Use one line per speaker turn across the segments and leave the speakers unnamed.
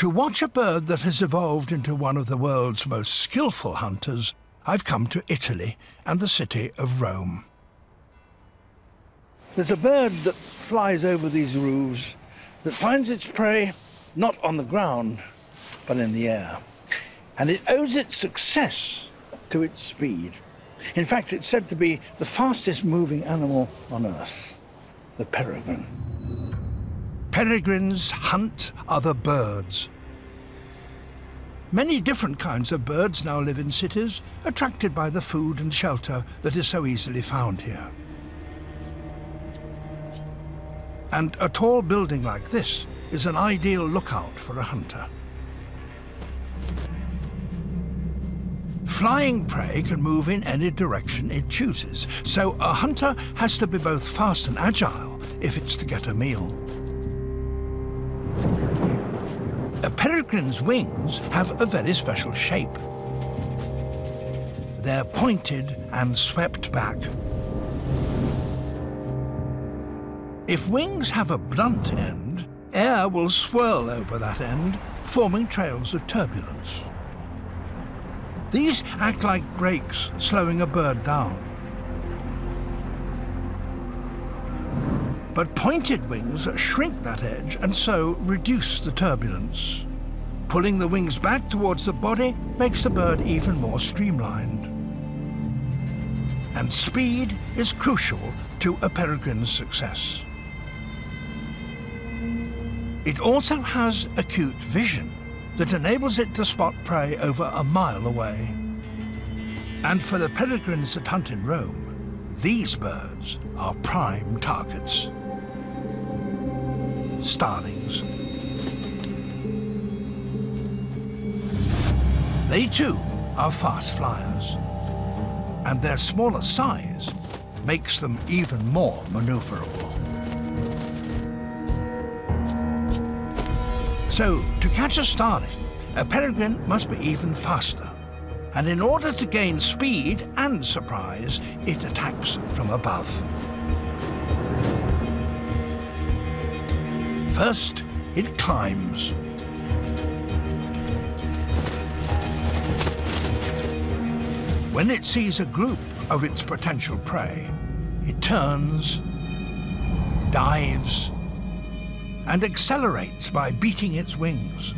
To watch a bird that has evolved into one of the world's most skillful hunters, I've come to Italy and the city of Rome. There's a bird that flies over these roofs that finds its prey not on the ground, but in the air. And it owes its success to its speed. In fact, it's said to be the fastest moving animal on Earth, the peregrine. Peregrines hunt other birds. Many different kinds of birds now live in cities, attracted by the food and shelter that is so easily found here. And a tall building like this is an ideal lookout for a hunter. Flying prey can move in any direction it chooses, so a hunter has to be both fast and agile if it's to get a meal. A peregrine's wings have a very special shape. They're pointed and swept back. If wings have a blunt end, air will swirl over that end, forming trails of turbulence. These act like brakes, slowing a bird down. But pointed wings shrink that edge and so reduce the turbulence. Pulling the wings back towards the body makes the bird even more streamlined. And speed is crucial to a peregrine's success. It also has acute vision that enables it to spot prey over a mile away. And for the peregrines that hunt in Rome, these birds are prime targets starlings. They too are fast flyers, and their smaller size makes them even more maneuverable. So, to catch a starling, a peregrine must be even faster. And in order to gain speed and surprise, it attacks from above. First, it climbs. When it sees a group of its potential prey, it turns, dives, and accelerates by beating its wings.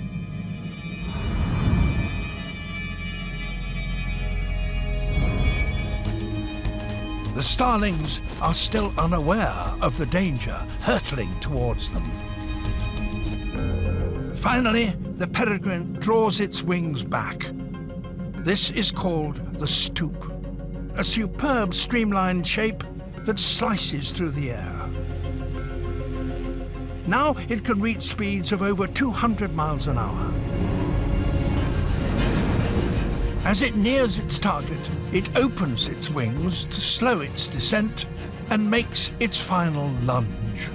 The starlings are still unaware of the danger hurtling towards them. Finally, the peregrine draws its wings back. This is called the stoop, a superb streamlined shape that slices through the air. Now it can reach speeds of over 200 miles an hour. As it nears its target, it opens its wings to slow its descent and makes its final lunge.